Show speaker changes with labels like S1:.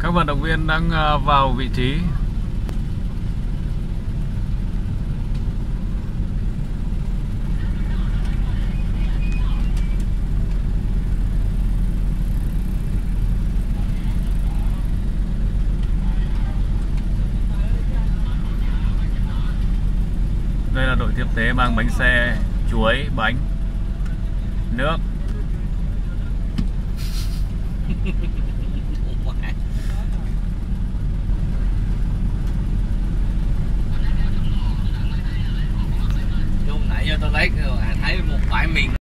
S1: các vận động viên đang à, vào vị trí. Đây là đội tiếp tế mang bánh xe chuối, bánh, nước. tôi lấy à, thấy một bãi miền